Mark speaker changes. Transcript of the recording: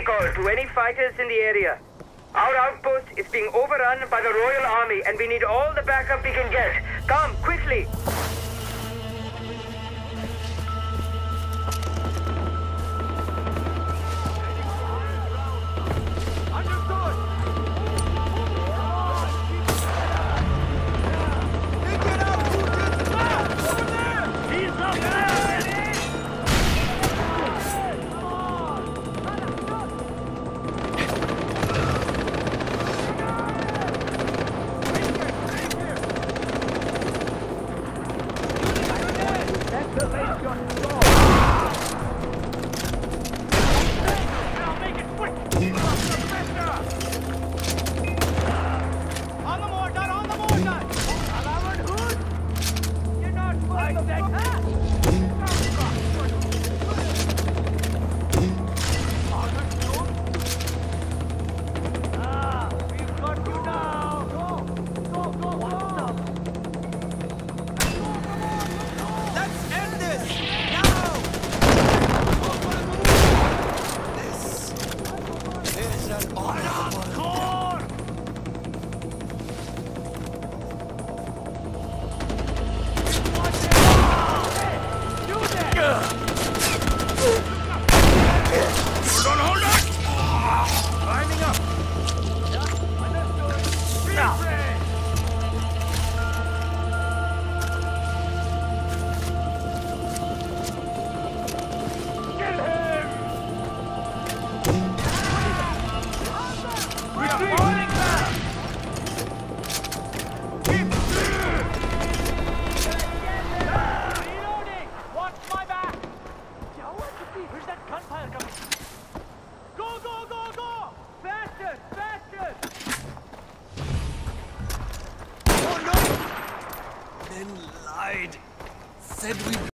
Speaker 1: call to any fighters in the area. Our outpost is being overrun by the Royal Army and we need all the backup we can get. Come, quickly!
Speaker 2: On the mortar, on the mortar! Allowed hood! You're not Reloading! Go, go, go!
Speaker 3: Oh lied. Said we